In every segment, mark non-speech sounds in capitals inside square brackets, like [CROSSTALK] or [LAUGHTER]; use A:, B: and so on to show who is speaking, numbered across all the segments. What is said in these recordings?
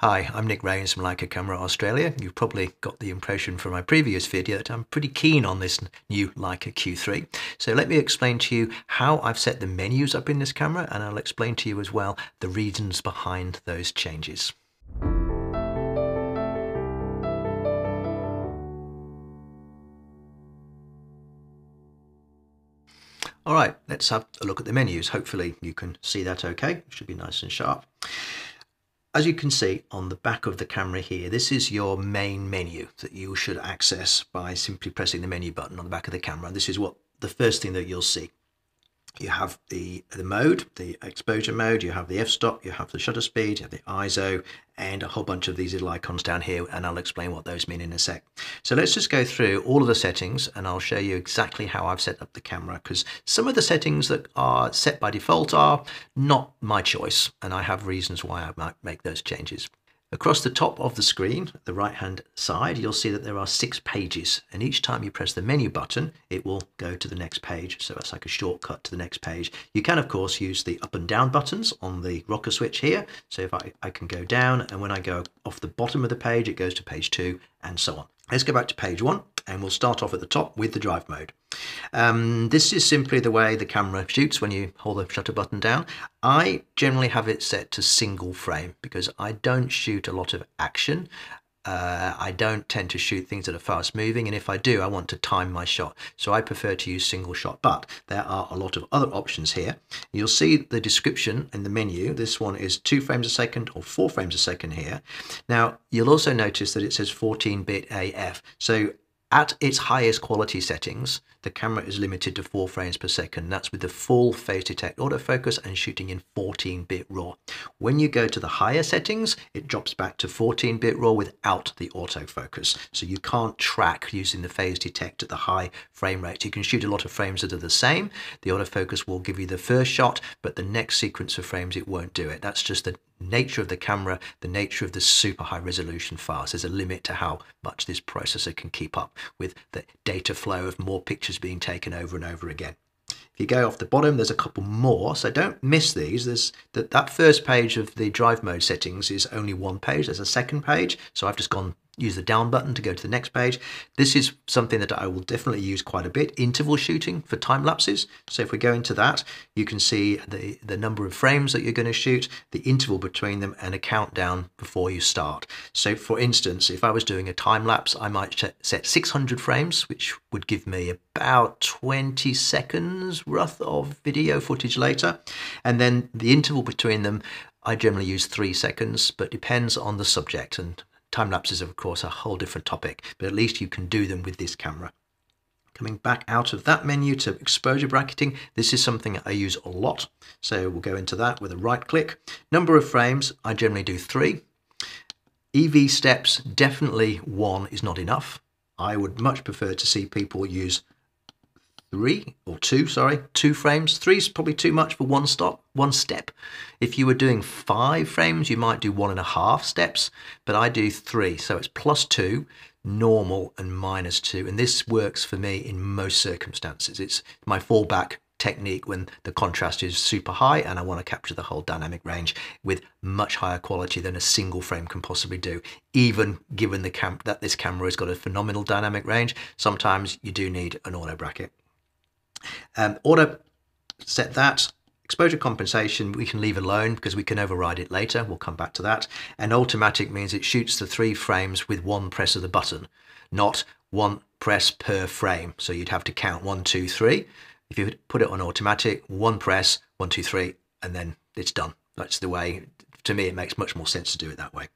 A: Hi, I'm Nick Rains from Leica Camera Australia. You've probably got the impression from my previous video that I'm pretty keen on this new Leica Q3. So let me explain to you how I've set the menus up in this camera and I'll explain to you as well the reasons behind those changes. All right, let's have a look at the menus. Hopefully you can see that okay. Should be nice and sharp. As you can see on the back of the camera here, this is your main menu that you should access by simply pressing the menu button on the back of the camera. This is what the first thing that you'll see you have the the mode, the exposure mode, you have the f-stop, you have the shutter speed, you have the ISO, and a whole bunch of these little icons down here, and I'll explain what those mean in a sec. So let's just go through all of the settings, and I'll show you exactly how I've set up the camera, because some of the settings that are set by default are not my choice, and I have reasons why I might make those changes. Across the top of the screen, the right hand side, you'll see that there are six pages and each time you press the menu button, it will go to the next page. So it's like a shortcut to the next page. You can of course use the up and down buttons on the rocker switch here. So if I, I can go down and when I go off the bottom of the page, it goes to page two and so on. Let's go back to page one and we'll start off at the top with the drive mode. Um, this is simply the way the camera shoots when you hold the shutter button down. I generally have it set to single frame because I don't shoot a lot of action. Uh, I don't tend to shoot things that are fast moving, and if I do, I want to time my shot. So I prefer to use single shot, but there are a lot of other options here. You'll see the description in the menu. This one is two frames a second or four frames a second here. Now, you'll also notice that it says 14-bit AF. So at its highest quality settings, the camera is limited to 4 frames per second. That's with the full phase detect autofocus and shooting in 14-bit RAW. When you go to the higher settings, it drops back to 14-bit RAW without the autofocus. So you can't track using the phase detect at the high frame rate. You can shoot a lot of frames that are the same. The autofocus will give you the first shot, but the next sequence of frames, it won't do it. That's just the nature of the camera, the nature of the super high resolution files. There's a limit to how much this processor can keep up with the data flow of more pictures being taken over and over again. If you go off the bottom, there's a couple more, so don't miss these. There's that, that first page of the drive mode settings is only one page. There's a second page, so I've just gone use the down button to go to the next page. This is something that I will definitely use quite a bit, interval shooting for time lapses. So if we go into that, you can see the, the number of frames that you're going to shoot, the interval between them, and a countdown before you start. So for instance, if I was doing a time lapse, I might set 600 frames, which would give me about 20 seconds worth of video footage later. And then the interval between them, I generally use three seconds, but depends on the subject and Time lapses, of course, a whole different topic, but at least you can do them with this camera. Coming back out of that menu to exposure bracketing, this is something I use a lot. So we'll go into that with a right click. Number of frames, I generally do three. EV steps, definitely one is not enough. I would much prefer to see people use three or two, sorry, two frames. Three is probably too much for one stop, one step. If you were doing five frames, you might do one and a half steps, but I do three. So it's plus two, normal and minus two. And this works for me in most circumstances. It's my fallback technique when the contrast is super high and I want to capture the whole dynamic range with much higher quality than a single frame can possibly do. Even given the cam that this camera has got a phenomenal dynamic range, sometimes you do need an auto bracket. Um, auto set that. Exposure compensation we can leave alone because we can override it later. We'll come back to that. And automatic means it shoots the three frames with one press of the button, not one press per frame. So you'd have to count one, two, three. If you put it on automatic, one press, one, two, three, and then it's done. That's the way, to me, it makes much more sense to do it that way.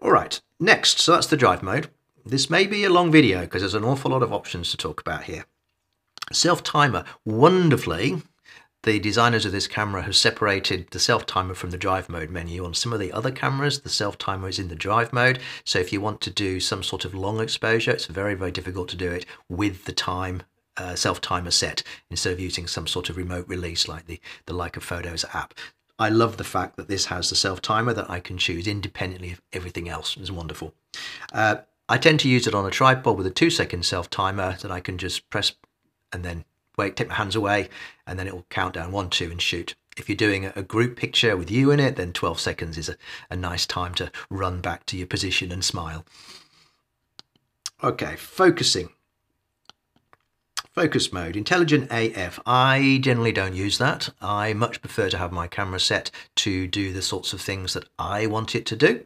A: All right, next, so that's the drive mode. This may be a long video because there's an awful lot of options to talk about here. Self-timer, wonderfully, the designers of this camera have separated the self-timer from the drive mode menu. On some of the other cameras, the self-timer is in the drive mode. So if you want to do some sort of long exposure, it's very, very difficult to do it with the time uh, self-timer set instead of using some sort of remote release like the, the Leica Photos app. I love the fact that this has the self-timer that I can choose independently of everything else. It's wonderful. Uh, I tend to use it on a tripod with a two second self timer that I can just press and then wait, take my hands away, and then it will count down one, two, and shoot. If you're doing a group picture with you in it, then 12 seconds is a, a nice time to run back to your position and smile. Okay, focusing. Focus mode, intelligent AF. I generally don't use that. I much prefer to have my camera set to do the sorts of things that I want it to do.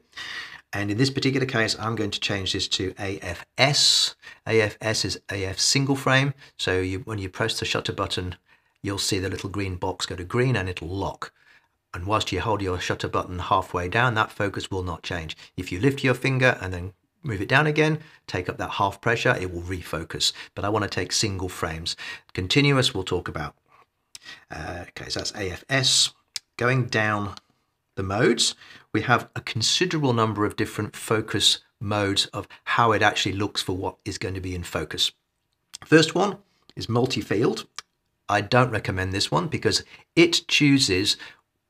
A: And in this particular case, I'm going to change this to AFS. AFS is AF single frame. So you, when you press the shutter button, you'll see the little green box go to green and it'll lock. And whilst you hold your shutter button halfway down, that focus will not change. If you lift your finger and then move it down again, take up that half pressure, it will refocus. But I want to take single frames. Continuous we'll talk about. Uh, okay, so that's AFS. Going down the modes, we have a considerable number of different focus modes of how it actually looks for what is going to be in focus. First one is multi-field. I don't recommend this one because it chooses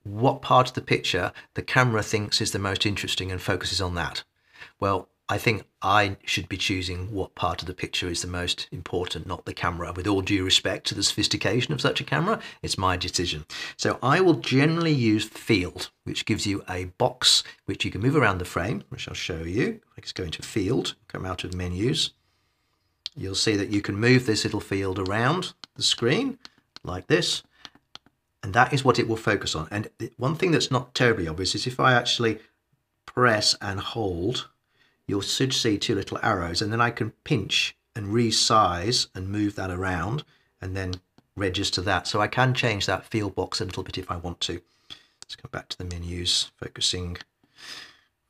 A: what part of the picture the camera thinks is the most interesting and focuses on that. Well, I think I should be choosing what part of the picture is the most important, not the camera. With all due respect to the sophistication of such a camera, it's my decision. So I will generally use field, which gives you a box which you can move around the frame, which I'll show you. I just go into field, come out of menus. You'll see that you can move this little field around the screen like this. And that is what it will focus on. And one thing that's not terribly obvious is if I actually press and hold you should see two little arrows and then I can pinch and resize and move that around and then register that. So I can change that field box a little bit if I want to. Let's go back to the menus, focusing,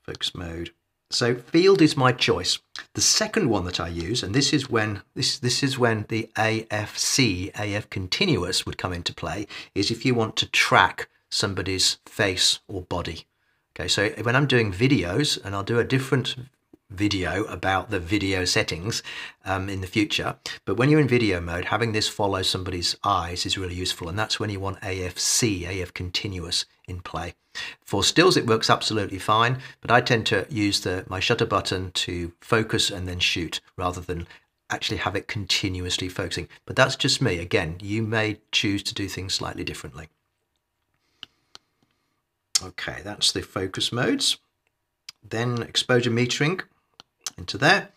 A: focus mode. So field is my choice. The second one that I use, and this is when this this is when the AFC, AF continuous would come into play, is if you want to track somebody's face or body. Okay, so when I'm doing videos, and I'll do a different video about the video settings um, in the future. But when you're in video mode, having this follow somebody's eyes is really useful. And that's when you want AFC, AF continuous in play. For stills, it works absolutely fine, but I tend to use the my shutter button to focus and then shoot rather than actually have it continuously focusing. But that's just me. Again, you may choose to do things slightly differently. Okay, that's the focus modes. Then exposure metering into there.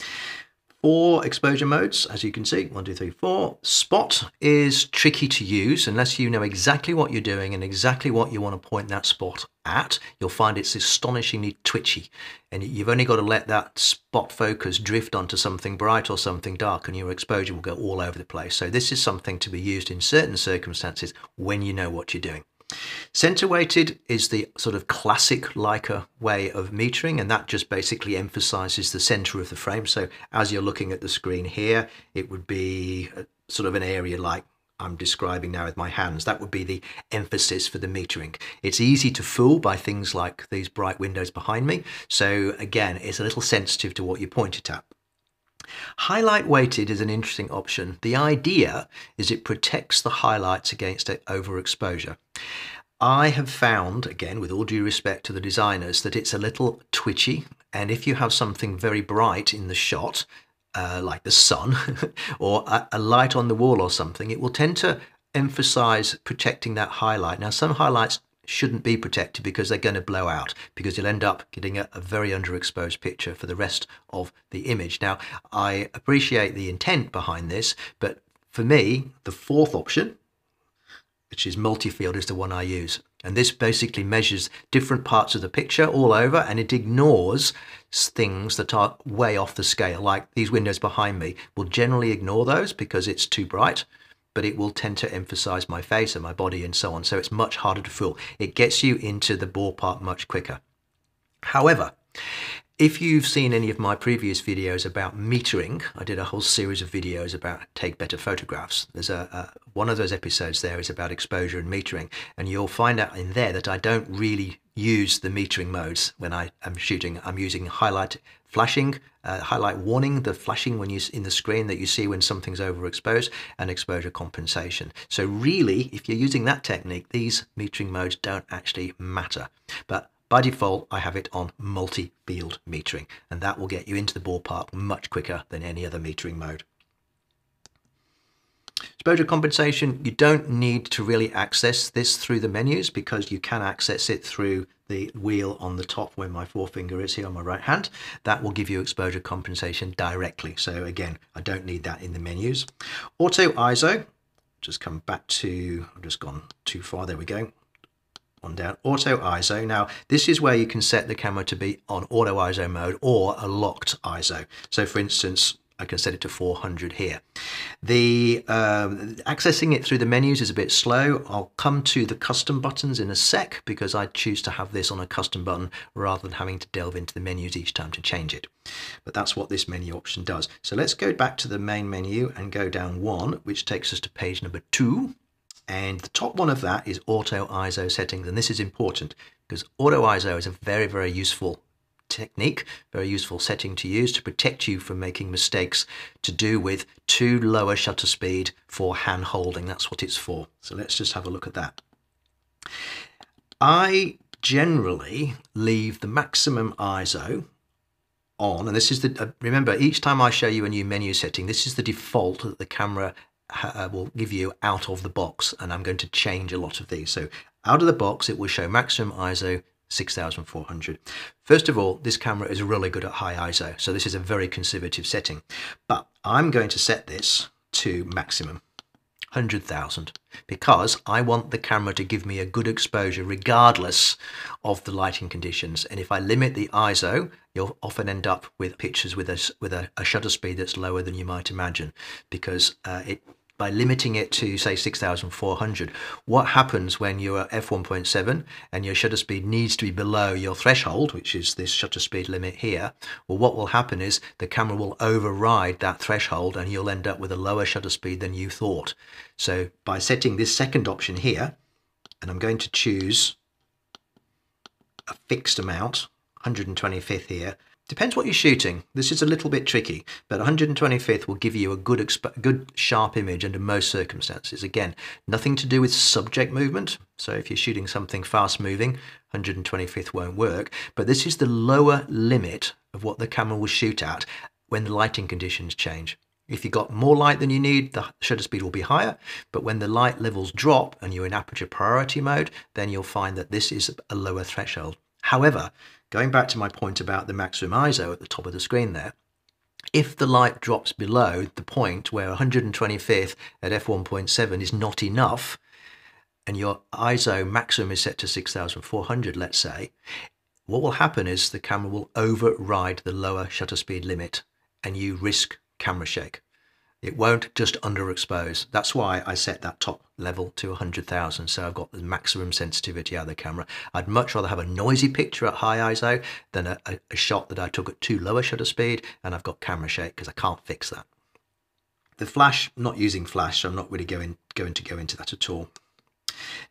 A: Four exposure modes, as you can see, one, two, three, four. Spot is tricky to use unless you know exactly what you're doing and exactly what you want to point that spot at. You'll find it's astonishingly twitchy and you've only got to let that spot focus drift onto something bright or something dark and your exposure will go all over the place. So this is something to be used in certain circumstances when you know what you're doing. Center weighted is the sort of classic Leica way of metering, and that just basically emphasizes the center of the frame. So as you're looking at the screen here, it would be uh, sort of an area like I'm describing now with my hands. That would be the emphasis for the metering. It's easy to fool by things like these bright windows behind me. So again, it's a little sensitive to what you point it at. Highlight weighted is an interesting option. The idea is it protects the highlights against overexposure. I have found, again, with all due respect to the designers, that it's a little twitchy. And if you have something very bright in the shot, uh, like the sun [LAUGHS] or a, a light on the wall or something, it will tend to emphasize protecting that highlight. Now, some highlights shouldn't be protected because they're going to blow out because you'll end up getting a, a, very underexposed picture for the rest of the image. Now, I appreciate the intent behind this, but for me, the fourth option, which is multi-field, is the one I use. And this basically measures different parts of the picture all over and it ignores things that are way off the scale, like these windows behind me will generally ignore those because it's too bright but it will tend to emphasize my face and my body and so on. So it's much harder to fool. It gets you into the ballpark much quicker. However, if you've seen any of my previous videos about metering, I did a whole series of videos about take better photographs. There's a, a, one of those episodes there is about exposure and metering, and you'll find out in there that I don't really use the metering modes when I am shooting. I'm using highlight flashing, uh, highlight warning, the flashing when you in the screen that you see when something's overexposed, and exposure compensation. So really, if you're using that technique, these metering modes don't actually matter. But by default, I have it on multi-field metering, and that will get you into the ballpark much quicker than any other metering mode. Exposure compensation, you don't need to really access this through the menus because you can access it through the wheel on the top where my forefinger is here on my right hand. That will give you exposure compensation directly. So again, I don't need that in the menus. Auto ISO, just come back to, I've just gone too far, there we go. On down, auto ISO. Now, this is where you can set the camera to be on auto ISO mode or a locked ISO. So for instance, I can set it to 400 here. The um, accessing it through the menus is a bit slow. I'll come to the custom buttons in a sec because I choose to have this on a custom button rather than having to delve into the menus each time to change it. But that's what this menu option does. So let's go back to the main menu and go down one, which takes us to page number two. And the top one of that is auto ISO settings. And this is important because auto ISO is a very, very useful technique, very useful setting to use to protect you from making mistakes to do with too lower shutter speed for hand holding. That's what it's for. So let's just have a look at that. I generally leave the maximum ISO on, and this is the, uh, remember, each time I show you a new menu setting, this is the default that the camera uh, will give you out of the box, and I'm going to change a lot of these. So out of the box, it will show maximum ISO 6400. First of all, this camera is really good at high ISO, so this is a very conservative setting. But I'm going to set this to maximum, 100,000, because I want the camera to give me a good exposure regardless of the lighting conditions. And if I limit the ISO, you'll often end up with pictures with a, with a, a shutter speed that's lower than you might imagine, because uh, it by limiting it to say 6400 what happens when you're at f1.7 and your shutter speed needs to be below your threshold which is this shutter speed limit here? Well what will happen is the camera will override that threshold and you'll end up with a lower shutter speed than you thought. So by setting this second option here and I'm going to choose a fixed amount 125th here Depends what you're shooting. This is a little bit tricky, but 125th will give you a good, good sharp image under most circumstances. Again, nothing to do with subject movement. So if you're shooting something fast moving, 125th won't work. But this is the lower limit of what the camera will shoot at when the lighting conditions change. If you've got more light than you need, the shutter speed will be higher. But when the light levels drop and you're in aperture priority mode, then you'll find that this is a lower threshold. However, Going back to my point about the maximum ISO at the top of the screen there, if the light drops below the point where 125th at f1.7 is not enough, and your ISO maximum is set to 6400, let's say, what will happen is the camera will override the lower shutter speed limit and you risk camera shake. It won't just underexpose. That's why I set that top level to 100,000. So I've got the maximum sensitivity out of the camera. I'd much rather have a noisy picture at high ISO than a, a, shot that I took at too low a shutter speed and I've got camera shake because I can't fix that. The flash, not using flash, so I'm not really going, going to go into that at all.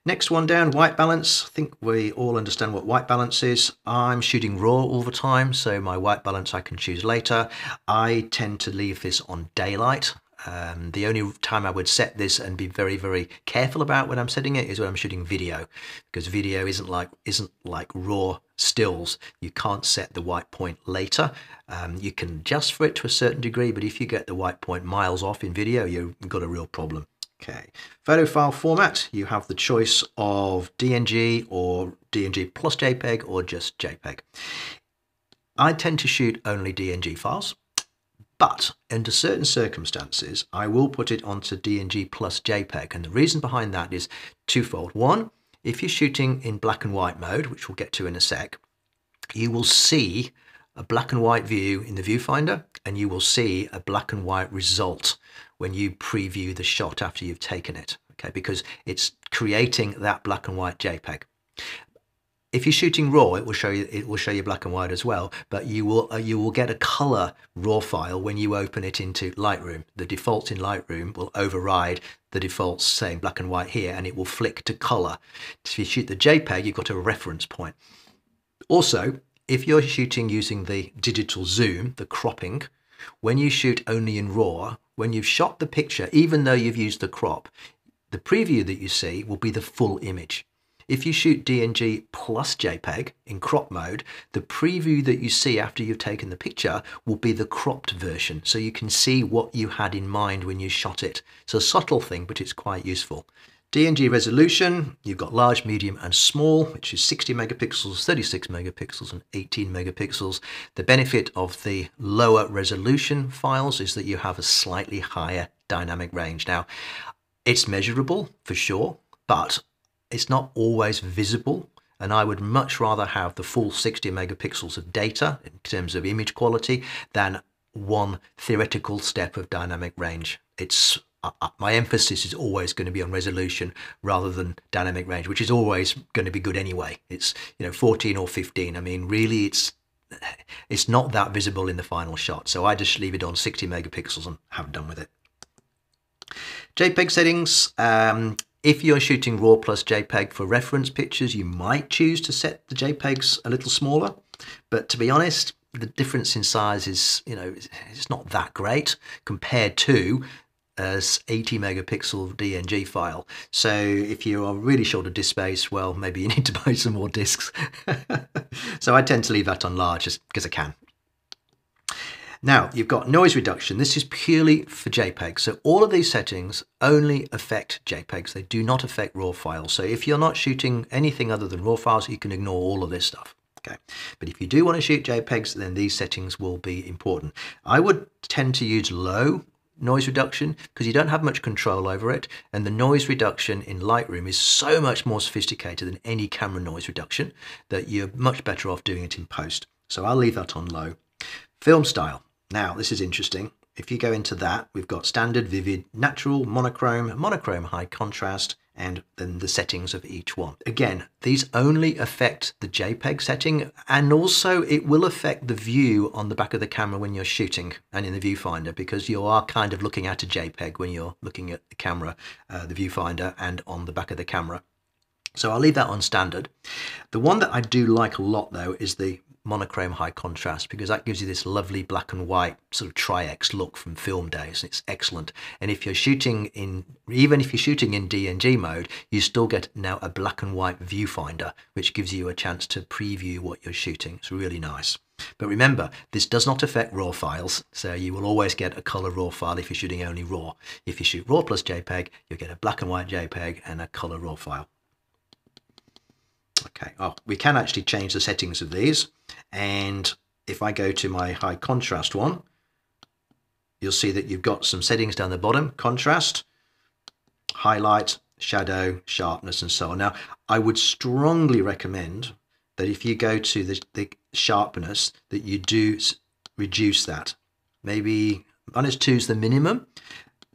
A: Next one down, white balance. I think we all understand what white balance is. I'm shooting raw all the time, so my white balance I can choose later. I tend to leave this on daylight. Um, the only time I would set this and be very, very careful about when I'm setting it is when I'm shooting video, because video isn't like isn't like raw stills. You can't set the white point later. Um, you can adjust for it to a certain degree, but if you get the white point miles off in video, you've got a real problem. Okay, photo file format, you have the choice of DNG or DNG plus JPEG or just JPEG. I tend to shoot only DNG files. But under certain circumstances, I will put it onto DNG plus JPEG. And the reason behind that is twofold. One, if you're shooting in black and white mode, which we'll get to in a sec, you will see a black and white view in the viewfinder and you will see a black and white result when you preview the shot after you've taken it okay because it's creating that black and white jpeg if you're shooting raw, it will show you it will show you black and white as well. But you will uh, you will get a color raw file when you open it into Lightroom. The defaults in Lightroom will override the defaults saying black and white here, and it will flick to color. If you shoot the JPEG, you've got a reference point. Also, if you're shooting using the digital zoom, the cropping, when you shoot only in RAW, when you've shot the picture, even though you've used the crop, the preview that you see will be the full image. If you shoot DNG plus JPEG in crop mode, the preview that you see after you've taken the picture will be the cropped version, so you can see what you had in mind when you shot it. It's a subtle thing, but it's quite useful. DNG resolution, you've got large, medium and small, which is 60 megapixels, 36 megapixels and 18 megapixels. The benefit of the lower resolution files is that you have a slightly higher dynamic range. Now, it's measurable for sure, but it's not always visible and I would much rather have the full 60 megapixels of data in terms of image quality than one theoretical step of dynamic range. It's my emphasis is always going to be on resolution rather than dynamic range, which is always going to be good anyway. It's you know 14 or 15. I mean, really, it's [SIGHS] it's not that visible in the final shot. So I just leave it on 60 megapixels and have done with it. JPEG settings. Um, if you're shooting RAW plus JPEG for reference pictures, you might choose to set the JPEGs a little smaller. But to be honest, the difference in size is, you know, it's not that great compared to as 80 megapixel DNG file. So if you are really short of disk space, well, maybe you [LAUGHS] need to buy some more disks. [LAUGHS] so I tend to leave that on large just because I can. Now you've got noise reduction. This is purely for JPEG. So all of these settings only affect JPEGs. They do not affect RAW files. So if you're not shooting anything other than RAW files, you can ignore all of this stuff. Okay. But if you do want to shoot JPEGs, then these settings will be important. I would tend to use low noise reduction because you don't have much control over it and the noise reduction in Lightroom is so much more sophisticated than any camera noise reduction that you're much better off doing it in post. So I'll leave that on low. Film style. Now this is interesting. If you go into that, we've got standard, vivid, natural, monochrome, monochrome high contrast, and then the settings of each one. Again, these only affect the JPEG setting and also it will affect the view on the back of the camera when you're shooting and in the viewfinder because you are kind of looking at a JPEG when you're looking at the camera, uh, the viewfinder and on the back of the camera. So I'll leave that on standard. The one that I do like a lot though is the monochrome high contrast because that gives you this lovely black and white sort of tri-X look from film days. It's excellent. And if you're shooting in, even if you're shooting in DNG mode, you still get now a black and white viewfinder, which gives you a chance to preview what you're shooting. It's really nice. But remember, this does not affect RAW files, so you will always get a color RAW file if you're shooting only RAW. If you shoot RAW plus JPEG, you'll get a black and white JPEG and a color RAW file. Okay, oh, we can actually change the settings of these. And if I go to my high contrast one, you'll see that you've got some settings down the bottom, contrast, highlight, shadow, sharpness, and so on. Now, I would strongly recommend that if you go to the, the sharpness, that you do reduce that. Maybe minus two is the minimum,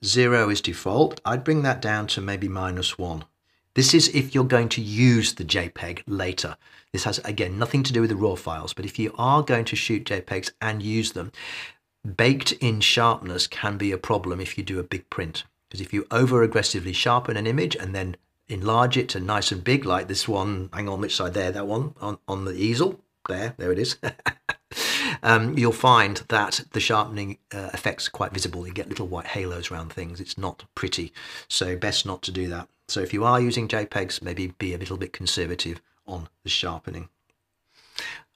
A: zero is default. I'd bring that down to maybe minus one. This is if you're going to use the JPEG later. This has, again, nothing to do with the RAW files, but if you are going to shoot JPEGs and use them, baked in sharpness can be a problem if you do a big print. Because if you over aggressively sharpen an image and then enlarge it to nice and big, like this one, hang on, which side there, that one on, on the easel, there, there it is. [LAUGHS] um, you'll find that the sharpening uh, effects are quite visible. You get little white halos around things. It's not pretty. So best not to do that. So if you are using JPEGs, maybe be a little bit conservative on the sharpening.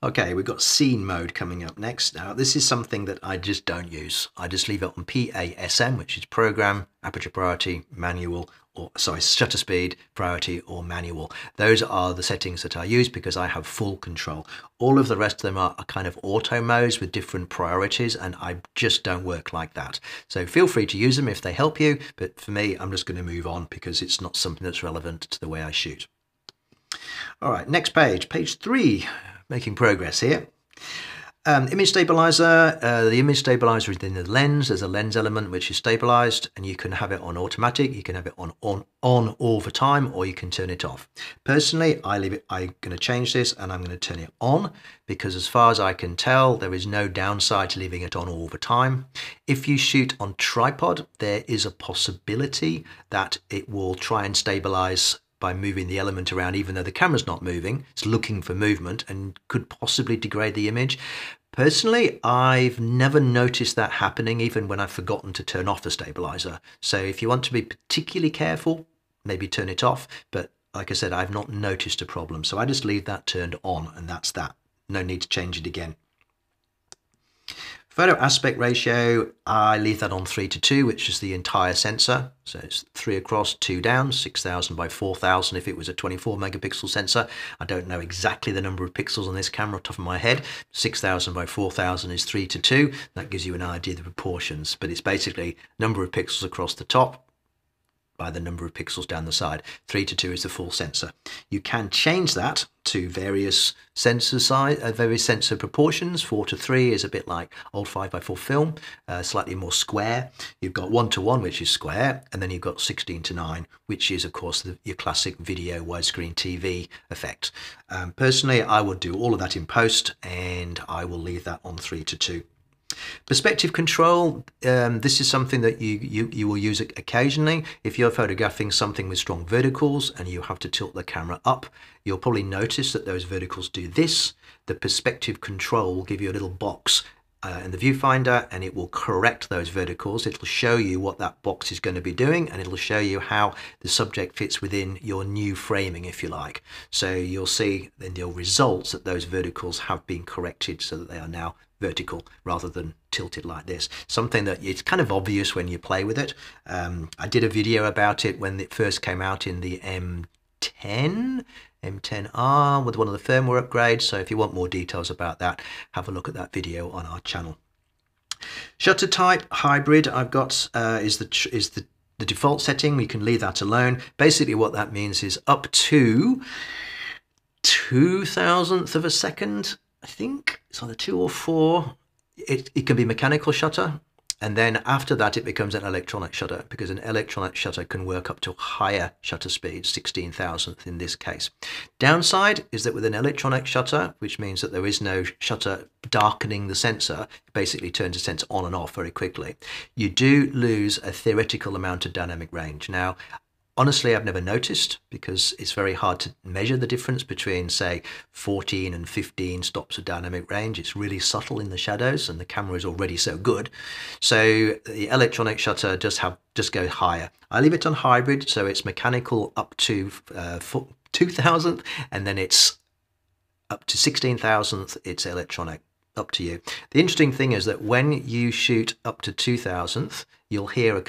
A: Okay, we've got scene mode coming up next. Now, this is something that I just don't use. I just leave it on PASM, which is program, aperture priority, manual, or sorry, shutter speed, priority, or manual. Those are the settings that I use because I have full control. All of the rest of them are, kind of auto modes with different priorities, and I just don't work like that. So feel free to use them if they help you, but for me, I'm just going to move on because it's not something that's relevant to the way I shoot. All right, next page, page three, making progress here. Um, image stabilizer, uh, the image stabilizer is in the lens. There's a lens element which is stabilized and you can have it on automatic. You can have it on, on, on all the time or you can turn it off. Personally, I leave it, I'm going to change this and I'm going to turn it on because as far as I can tell, there is no downside to leaving it on all the time. If you shoot on tripod, there is a possibility that it will try and stabilize by moving the element around, even though the camera's not moving. It's looking for movement and could possibly degrade the image. Personally, I've never noticed that happening, even when I've forgotten to turn off the stabilizer. So if you want to be particularly careful, maybe turn it off. But like I said, I've not noticed a problem. So I just leave that turned on and that's that. No need to change it again. Photo aspect ratio, I leave that on 3 to 2, which is the entire sensor. So it's 3 across, 2 down, 6000 by 4000 if it was a 24 megapixel sensor. I don't know exactly the number of pixels on this camera off the top of my head. 6000 by 4000 is 3 to 2. That gives you an idea of the proportions, but it's basically number of pixels across the top, by the number of pixels down the side. 3 to 2 is the full sensor. You can change that to various sensor size, uh, various sensor proportions. 4 to 3 is a bit like old 5x4 film, uh, slightly more square. You've got 1 to 1, which is square, and then you've got 16 to 9, which is, of course, the, your classic video widescreen TV effect. Um, personally, I would do all of that in post, and I will leave that on 3 to 2. Perspective control, um, this is something that you, you, you will use occasionally. If you're photographing something with strong verticals and you have to tilt the camera up, you'll probably notice that those verticals do this. The perspective control will give you a little box uh, in the viewfinder and it will correct those verticals. It'll show you what that box is going to be doing and it'll show you how the subject fits within your new framing, if you like. So you'll see in your results that those verticals have been corrected so that they are now vertical rather than tilted like this. Something that it's kind of obvious when you play with it. Um, I did a video about it when it first came out in the M10, M10R with one of the firmware upgrades. So if you want more details about that, have a look at that video on our channel. Shutter type hybrid I've got uh, is the is the the default setting. We can leave that alone. Basically, what that means is up to two thousandth of a second I think it's either two or four. It, it can be mechanical shutter. And then after that, it becomes an electronic shutter because an electronic shutter can work up to higher shutter speeds, 16 thousandth in this case. Downside is that with an electronic shutter, which means that there is no shutter darkening the sensor, it basically turns the sensor on and off very quickly, you do lose a theoretical amount of dynamic range. Now, Honestly, I've never noticed because it's very hard to measure the difference between, say, 14 and 15 stops of dynamic range. It's really subtle in the shadows, and the camera is already so good. So the electronic shutter does have just go higher. I leave it on hybrid, so it's mechanical up to uh, 2000th, and then it's up to 16,000th. It's electronic. Up to you. The interesting thing is that when you shoot up to 2000th, you'll hear a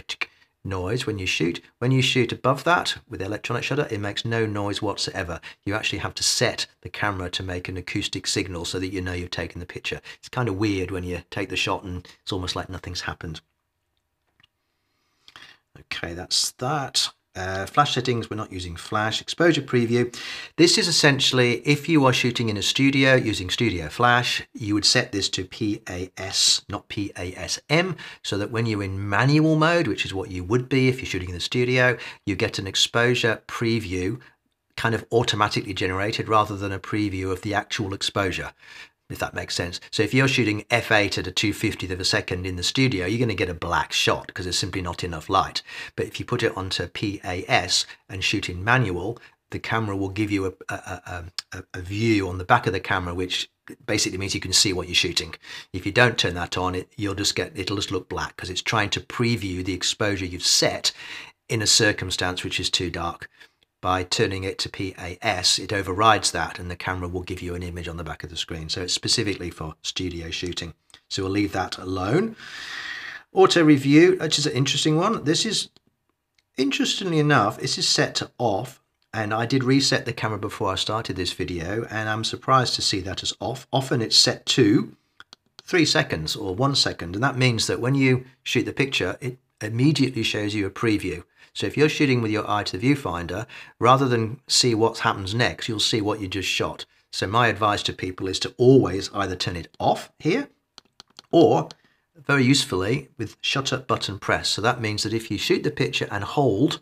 A: noise when you shoot. When you shoot above that with the electronic shutter, it makes no noise whatsoever. You actually have to set the camera to make an acoustic signal so that you know you've taken the picture. It's kind of weird when you take the shot and it's almost like nothing's happened. Okay, that's that. Uh, flash settings, we're not using flash. Exposure preview. This is essentially, if you are shooting in a studio using Studio Flash, you would set this to PAS, not PASM, so that when you're in manual mode, which is what you would be if you're shooting in the studio, you get an exposure preview kind of automatically generated rather than a preview of the actual exposure if that makes sense. So if you're shooting f8 at a 250th of a second in the studio, you're going to get a black shot because there's simply not enough light. But if you put it onto PAS and shoot in manual, the camera will give you a, a, a, a, view on the back of the camera, which basically means you can see what you're shooting. If you don't turn that on, it, you'll just get, it'll just look black because it's trying to preview the exposure you've set in a circumstance which is too dark by turning it to PAS, it overrides that and the camera will give you an image on the back of the screen. So it's specifically for studio shooting. So we'll leave that alone. Auto review, which is an interesting one. This is, interestingly enough, this is set to off and I did reset the camera before I started this video and I'm surprised to see that as off. Often it's set to three seconds or one second and that means that when you shoot the picture it immediately shows you a preview so if you're shooting with your eye to the viewfinder, rather than see what happens next, you'll see what you just shot. So my advice to people is to always either turn it off here or very usefully with shutter button press. So that means that if you shoot the picture and hold,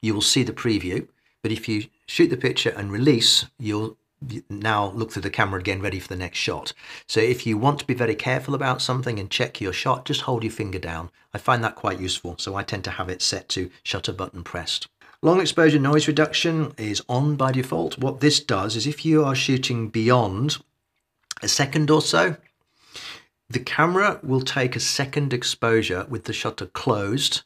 A: you will see the preview. But if you shoot the picture and release, you'll now look through the camera again ready for the next shot. So if you want to be very careful about something and check your shot, just hold your finger down. I find that quite useful, so I tend to have it set to shutter button pressed. Long exposure noise reduction is on by default. What this does is if you are shooting beyond a second or so, the camera will take a second exposure with the shutter closed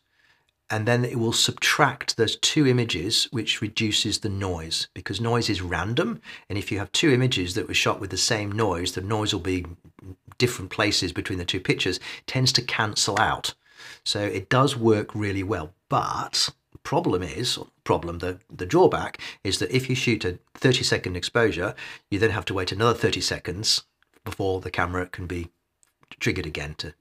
A: and then it will subtract those two images, which reduces the noise because noise is random. And if you have two images that were shot with the same noise, the noise will be different places between the two pictures, tends to cancel out. So it does work really well. But the problem is, problem, the, the drawback is that if you shoot a 30 second exposure, you then have to wait another 30 seconds before the camera can be triggered again to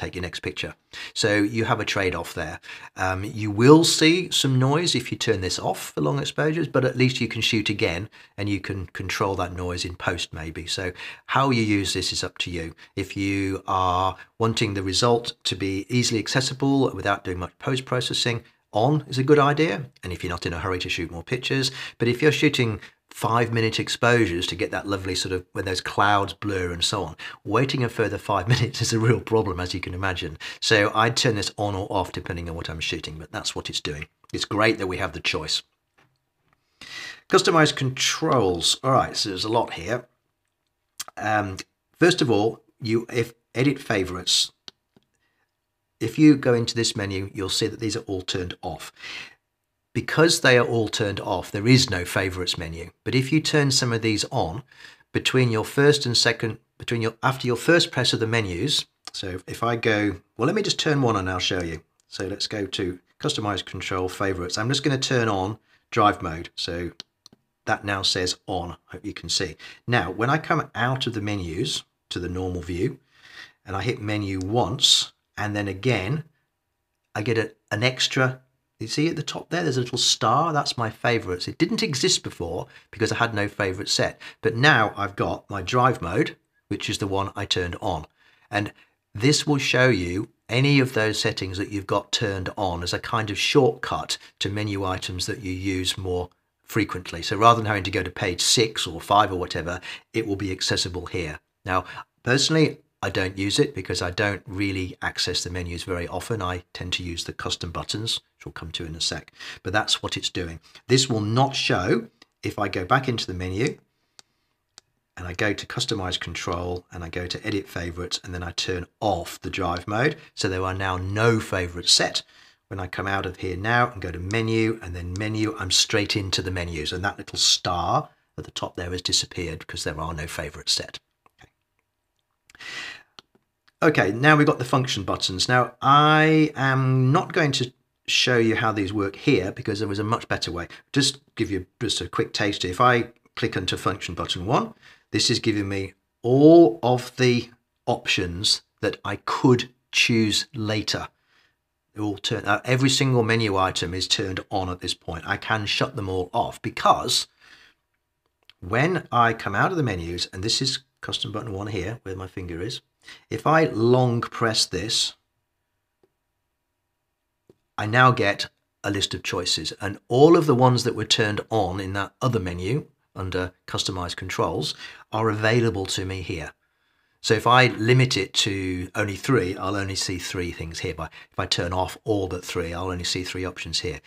A: take your next picture. So you have a trade-off there. Um, you will see some noise if you turn this off for long exposures, but at least you can shoot again and you can control that noise in post maybe. So how you use this is up to you. If you are wanting the result to be easily accessible without doing much post-processing, on is a good idea. And if you're not in a hurry to shoot more pictures, but if you're shooting five minute exposures to get that lovely sort of when those clouds blur and so on. Waiting a further five [LAUGHS] minutes is a real problem, as you can imagine. So I'd turn this on or off depending on what I'm shooting, but that's what it's doing. It's great that we have the choice. Customize controls. All right, so there's a lot here. Um, first of all, you if edit favorites. If you go into this menu, you'll see that these are all turned off because they are all turned off, there is no favorites menu. But if you turn some of these on, between your first and second, between your after your first press of the menus, so if I go, well, let me just turn one on I'll show you. So let's go to customize control favorites. I'm just going to turn on drive mode. So that now says on, I hope you can see. Now, when I come out of the menus to the normal view and I hit menu once and then again, I get a, an extra you see at the top there, there's a little star. That's my favorites. It didn't exist before because I had no favorite set. But now I've got my drive mode, which is the one I turned on. And this will show you any of those settings that you've got turned on as a kind of shortcut to menu items that you use more frequently. So rather than having to go to page six or five or whatever, it will be accessible here. Now, personally, I don't use it because I don't really access the menus very often. I tend to use the custom buttons, which we'll come to in a sec. But that's what it's doing. This will not show if I go back into the menu and I go to customize control and I go to edit favorites and then I turn off the drive mode. So there are now no favorites set. When I come out of here now and go to menu and then menu, I'm straight into the menus and that little star at the top there has disappeared because there are no favorites set. Okay, now we've got the function buttons. Now, I am not going to show you how these work here because there was a much better way. Just give you just a quick taste. If I click onto function button one, this is giving me all of the options that I could choose later. All turn, uh, every single menu item is turned on at this point. I can shut them all off because when I come out of the menus, and this is custom button one here where my finger is, if I long press this, I now get a list of choices and all of the ones that were turned on in that other menu under customize controls are available to me here. So if I limit it to only three, I'll only see three things here. But if I turn off all but three, I'll only see three options here.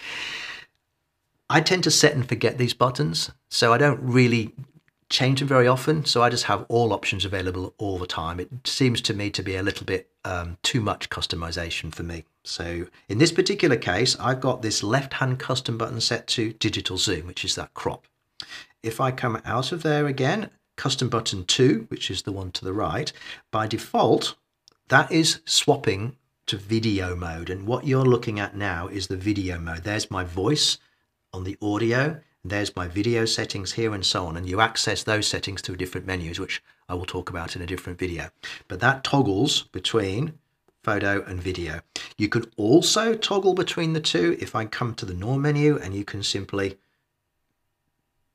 A: I tend to set and forget these buttons, so I don't really change them very often. So I just have all options available all the time. It seems to me to be a little bit um, too much customization for me. So in this particular case, I've got this left-hand custom button set to digital zoom, which is that crop. If I come out of there again, custom button two, which is the one to the right, by default, that is swapping to video mode. And what you're looking at now is the video mode. There's my voice on the audio there's my video settings here and so on. And you access those settings through different menus, which I will talk about in a different video. But that toggles between photo and video. You could also toggle between the two if I come to the norm menu and you can simply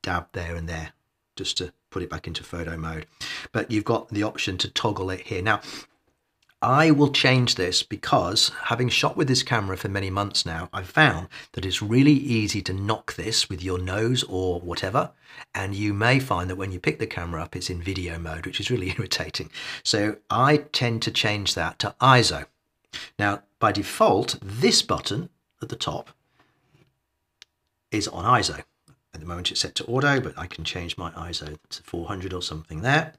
A: dab there and there just to put it back into photo mode. But you've got the option to toggle it here. Now, I will change this because having shot with this camera for many months now, I've found that it's really easy to knock this with your nose or whatever. And you may find that when you pick the camera up, it's in video mode, which is really [LAUGHS] irritating. So I tend to change that to ISO. Now, by default, this button at the top is on ISO. At the moment it's set to auto, but I can change my ISO to 400 or something there.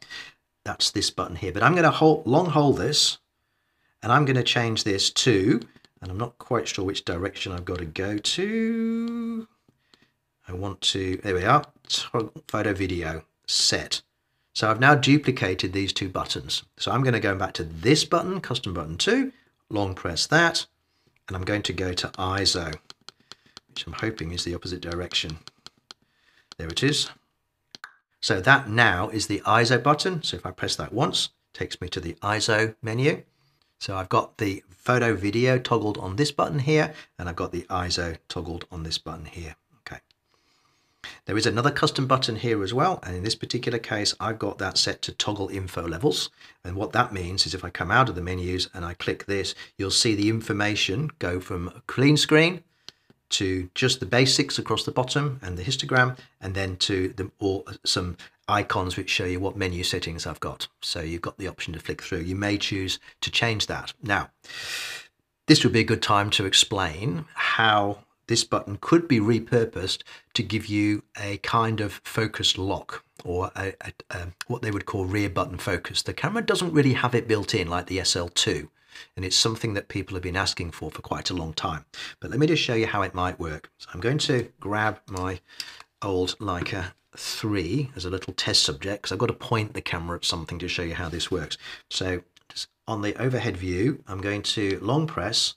A: That's this button here, but I'm going to hold, long hold this and I'm going to change this to and I'm not quite sure which direction I've got to go to. I want to, there we are, photo video set. So I've now duplicated these two buttons. So I'm going to go back to this button, custom button 2, long press that, and I'm going to go to ISO, which I'm hoping is the opposite direction. There it is. So that now is the ISO button. So if I press that once, takes me to the ISO menu. So I've got the photo video toggled on this button here, and I've got the ISO toggled on this button here. Okay. There is another custom button here as well, and in this particular case, I've got that set to toggle info levels. And what that means is if I come out of the menus and I click this, you'll see the information go from a clean screen to just the basics across the bottom and the histogram, and then to the, or uh, some icons which show you what menu settings I've got. So you've got the option to flick through. You may choose to change that. Now, this would be a good time to explain how this button could be repurposed to give you a kind of focused lock or a, a, a, what they would call rear button focus. The camera doesn't really have it built in like the SL2 and it's something that people have been asking for for quite a long time. But let me just show you how it might work. So I'm going to grab my old Leica 3 as a little test subject because I've got to point the camera at something to show you how this works. So just on the overhead view, I'm going to long press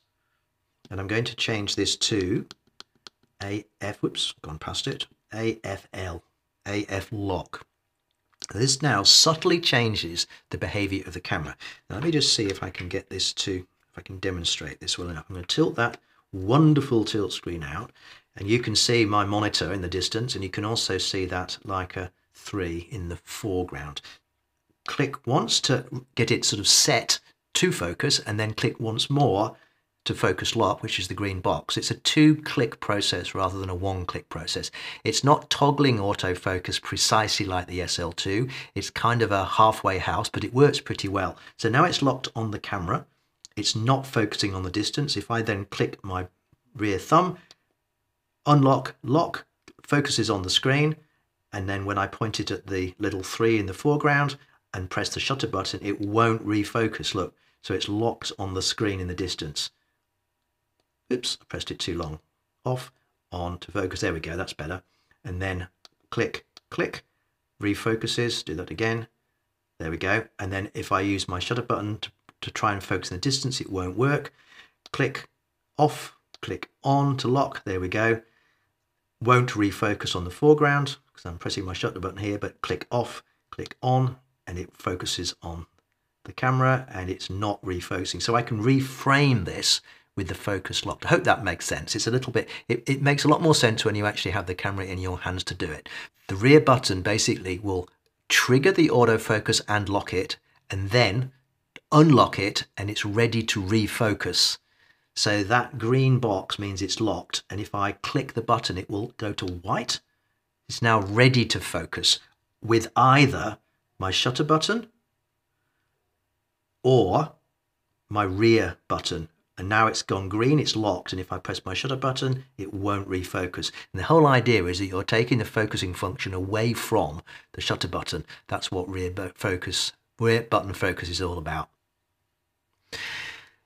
A: and I'm going to change this to AF, whoops, gone past it, AFL, AF lock. This now subtly changes the behavior of the camera. Now let me just see if I can get this to, if I can demonstrate this well enough. I'm going to tilt that wonderful tilt screen out and you can see my monitor in the distance and you can also see that Leica 3 in the foreground. Click once to get it sort of set to focus and then click once more to focus lock, which is the green box. It's a two click process rather than a one click process. It's not toggling autofocus precisely like the SL2. It's kind of a halfway house, but it works pretty well. So now it's locked on the camera. It's not focusing on the distance. If I then click my rear thumb, unlock, lock, focuses on the screen. And then when I point it at the little three in the foreground and press the shutter button, it won't refocus. Look, so it's locked on the screen in the distance. Oops, I pressed it too long. Off, on to focus. There we go, that's better. And then click, click, refocuses. Do that again. There we go. And then if I use my shutter button to, to try and focus in the distance, it won't work. Click off, click on to lock. There we go. Won't refocus on the foreground because I'm pressing my shutter button here, but click off, click on, and it focuses on the camera and it's not refocusing. So I can reframe this with the focus locked. I hope that makes sense. It's a little bit, it, it makes a lot more sense when you actually have the camera in your hands to do it. The rear button basically will trigger the autofocus and lock it, and then unlock it, and it's ready to refocus. So that green box means it's locked. And if I click the button, it will go to white. It's now ready to focus with either my shutter button or my rear button and now it's gone green, it's locked, and if I press my shutter button, it won't refocus. And the whole idea is that you're taking the focusing function away from the shutter button. That's what rear focus, rear button focus is all about.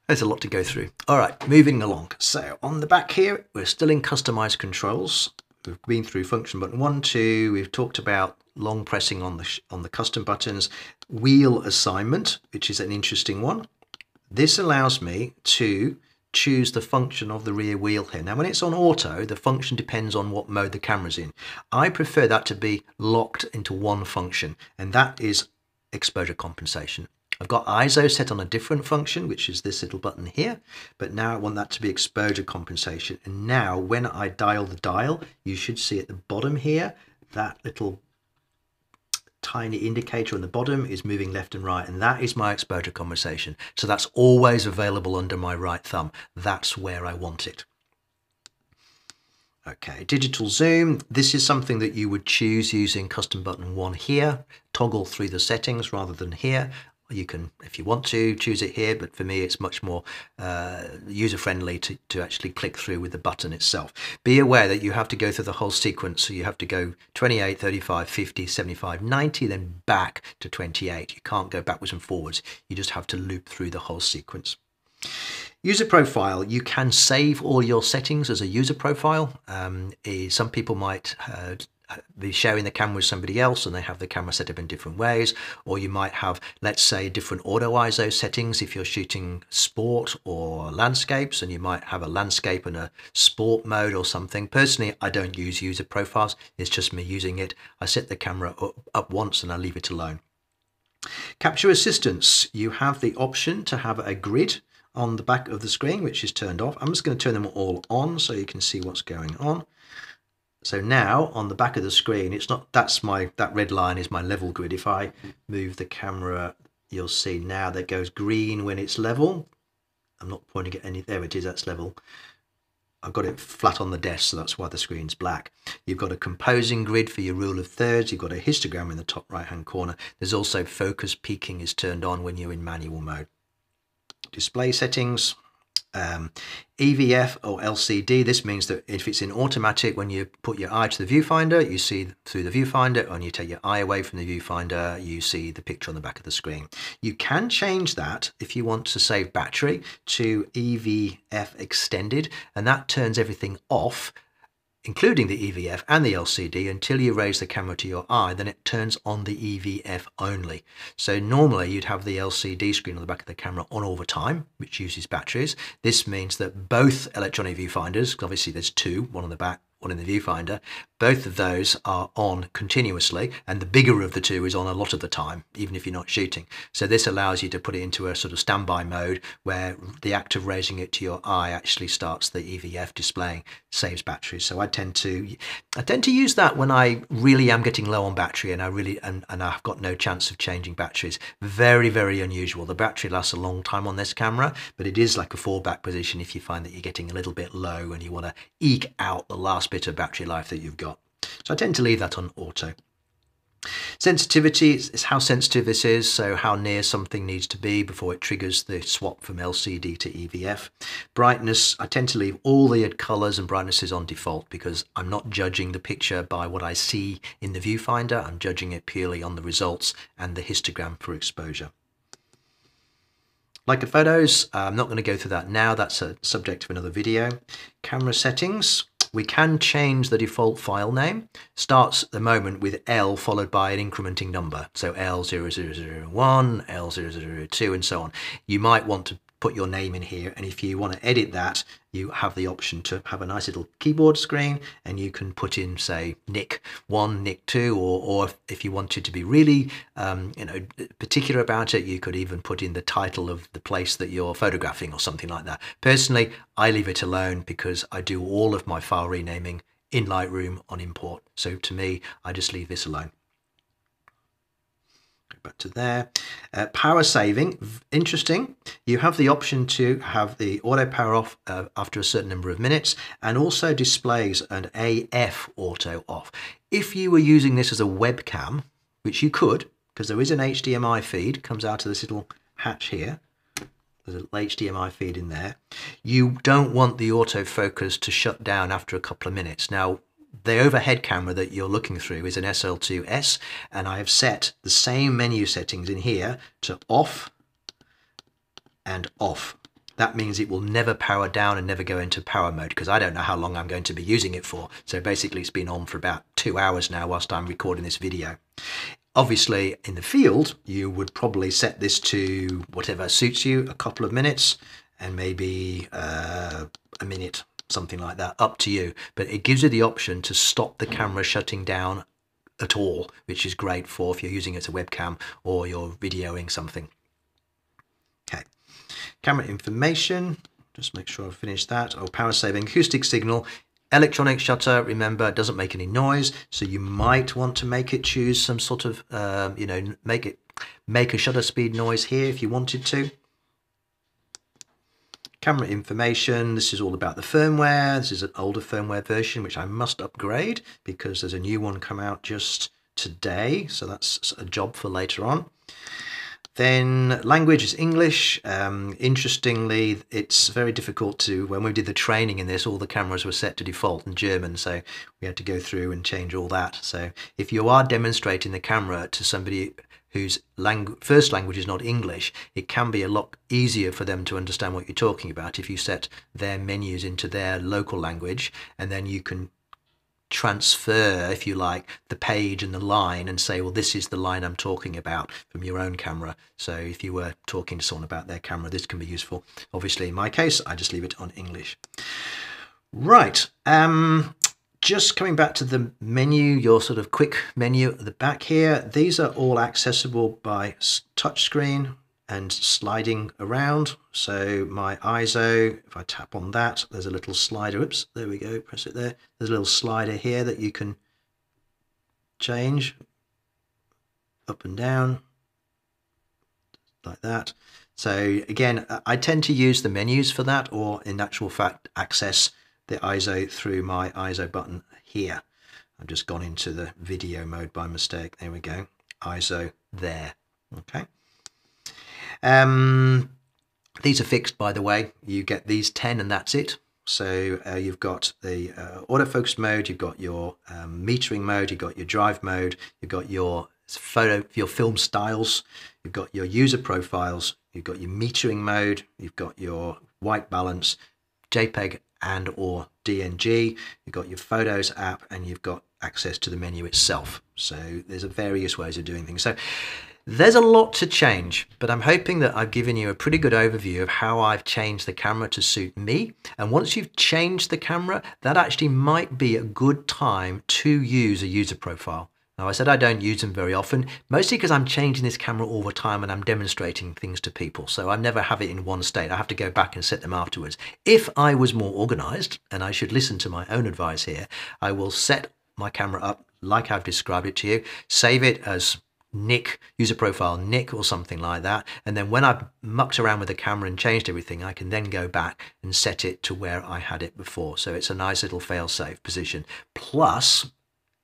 A: There's a lot to go through. All right, moving along. So on the back here, we're still in customized controls. We've been through function button one, two. We've talked about long pressing on the on the custom buttons, wheel assignment, which is an interesting one. This allows me to choose the function of the rear wheel here. Now when it's on auto, the function depends on what mode the camera's in. I prefer that to be locked into one function and that is exposure compensation. I've got ISO set on a different function, which is this little button here, but now I want that to be exposure compensation. And now when I dial the dial, you should see at the bottom here, that little tiny indicator on the bottom is moving left and right and that is my exposure compensation. So that's always available under my right thumb. That's where I want it. Okay digital zoom. This is something that you would choose using custom button one here. Toggle through the settings rather than here you can, if you want to, choose it here, but for me it's much more uh, user-friendly to, to actually click through with the button itself. Be aware that you have to go through the whole sequence, so you have to go 28, 35, 50, 75, 90, then back to 28. You can't go backwards and forwards. You just have to loop through the whole sequence. User profile, you can save all your settings as a user profile. Um, eh, some people might uh, be sharing the camera with somebody else and they have the camera set up in different ways. Or you might have let's say different auto ISO settings if you're shooting sport or landscapes and you might have a landscape and a sport mode or something. Personally I don't use user profiles. It's just me using it. I set the camera up, up once and I leave it alone. Capture assistance. You have the option to have a grid on the back of the screen which is turned off. I'm just going to turn them all on so you can see what's going on so now on the back of the screen, it's not, that's my, that red line is my level grid. If I move the camera, you'll see now that goes green when it's level. I'm not pointing at any, there it is, that's level. I've got it flat on the desk, so that's why the screen's black. You've got a composing grid for your rule of thirds. You've got a histogram in the top right-hand corner. There's also focus peaking is turned on when you're in manual mode. Display settings, um, EVF or LCD, this means that if it's in automatic, when you put your eye to the viewfinder, you see through the viewfinder. and you take your eye away from the viewfinder, you see the picture on the back of the screen. You can change that if you want to save battery to EVF extended, and that turns everything off including the EVF and the LCD until you raise the camera to your eye, then it turns on the EVF only. So normally you'd have the LCD screen on the back of the camera on all the time, which uses batteries. This means that both electronic viewfinders, obviously there's two, one on the back, one in the viewfinder, both of those are on continuously and the bigger of the two is on a lot of the time, even if you're not shooting. So this allows you to put it into a sort of standby mode where the act of raising it to your eye actually starts the EVF displaying, saves batteries. So I tend to I tend to use that when I really am getting low on battery and I really and, and I've got no chance of changing batteries. Very, very unusual. The battery lasts a long time on this camera, but it is like a fallback position if you find that you're getting a little bit low and you want to eke out the last bit of battery life that you've got. So I tend to leave that on auto. Sensitivity is how sensitive this is, so how near something needs to be before it triggers the swap from LCD to EVF. Brightness, I tend to leave all the colours and brightnesses on default because I'm not judging the picture by what I see in the viewfinder, I'm judging it purely on the results and the histogram for exposure. Leica photos, uh, I'm not going to go through that now, that's a subject of another video. Camera settings, we can change the default file name. Starts at the moment with L followed by an incrementing number. So L0001, L0002 and so on. You might want to put your name in here and if you want to edit that you have the option to have a nice little keyboard screen and you can put in say nick 1 nick 2 or, or if you wanted to be really um, you know particular about it you could even put in the title of the place that you're photographing or something like that. Personally i leave it alone because i do all of my file renaming in lightroom on import. So to me i just leave this alone to there. Uh, power saving, interesting. You have the option to have the auto power off uh, after a certain number of minutes and also displays an AF auto off. If you were using this as a webcam, which you could, because there is an HDMI feed, comes out of this little hatch here, there's an HDMI feed in there. You don't want the autofocus to shut down after a couple of minutes. Now, the overhead camera that you're looking through is an SL2S and I have set the same menu settings in here to off and off. That means it will never power down and never go into power mode because I don't know how long I'm going to be using it for. So basically it's been on for about two hours now whilst I'm recording this video. Obviously in the field, you would probably set this to whatever suits you, a couple of minutes and maybe uh, a minute something like that, up to you. But it gives you the option to stop the camera shutting down at all, which is great for if you're using it as a webcam or you're videoing something. Okay, camera information, just make sure I finish that. Oh, power saving acoustic signal. Electronic shutter, remember, it doesn't make any noise, so you might want to make it choose some sort of, um, you know, make it make a shutter speed noise here if you wanted to camera information. This is all about the firmware. This is an older firmware version, which I must upgrade because there's a new one come out just today. So that's a job for later on. Then language is English. Um, interestingly, it's very difficult to, when we did the training in this, all the cameras were set to default in German. So we had to go through and change all that. So if you are demonstrating the camera to somebody whose langu- first language is not English, it can be a lot easier for them to understand what you're talking about if you set their menus into their local language and then you can transfer, if you like, the page and the line and say, well, this is the line I'm talking about from your own camera. So if you were talking to someone about their camera, this can be useful. Obviously, in my case, I just leave it on English. Right. Um, just coming back to the menu, your sort of quick menu at the back here, these are all accessible by touchscreen and sliding around. So my ISO, if I tap on that, there's a little slider. Oops, there we go, press it there. There's a little slider here that you can change up and down like that. So again, I tend to use the menus for that or in actual fact access the ISO through my ISO button here. I've just gone into the video mode by mistake. There we go. ISO there. Okay. Um, these are fixed, by the way. You get these 10 and that's it. So uh, you've got the uh, autofocus mode, you've got your um, metering mode, you've got your drive mode, you've got your photo, your film styles, you've got your user profiles, you've got your metering mode, you've got your white balance, JPEG and or DNG, you've got your Photos app, and you've got access to the menu itself. So there's a various ways of doing things. So there's a lot to change, but I'm hoping that I've given you a pretty good overview of how I've changed the camera to suit me. And once you've changed the camera, that actually might be a good time to use a user profile. Now I said I don't use them very often, mostly because I'm changing this camera all the time and I'm demonstrating things to people. So I never have it in one state. I have to go back and set them afterwards. If I was more organized, and I should listen to my own advice here, I will set my camera up like I've described it to you, save it as Nick, user profile Nick or something like that. And then when I've mucked around with the camera and changed everything, I can then go back and set it to where I had it before. So it's a nice little fail-safe position. Plus,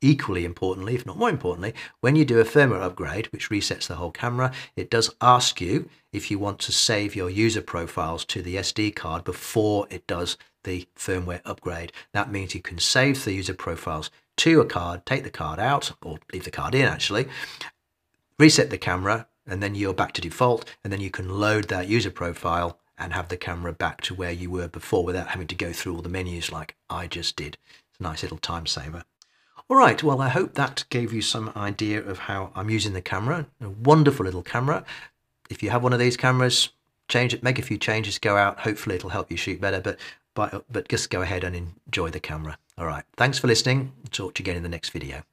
A: Equally importantly, if not more importantly, when you do a firmware upgrade, which resets the whole camera, it does ask you if you want to save your user profiles to the SD card before it does the firmware upgrade. That means you can save the user profiles to a card, take the card out, or leave the card in actually, reset the camera, and then you're back to default, and then you can load that user profile and have the camera back to where you were before without having to go through all the menus like I just did. It's a nice little time saver. All right, well, I hope that gave you some idea of how I'm using the camera. A wonderful little camera. If you have one of these cameras, change it, make a few changes, go out. Hopefully it'll help you shoot better, but, but, but just go ahead and enjoy the camera. All right, thanks for listening. Talk to you again in the next video.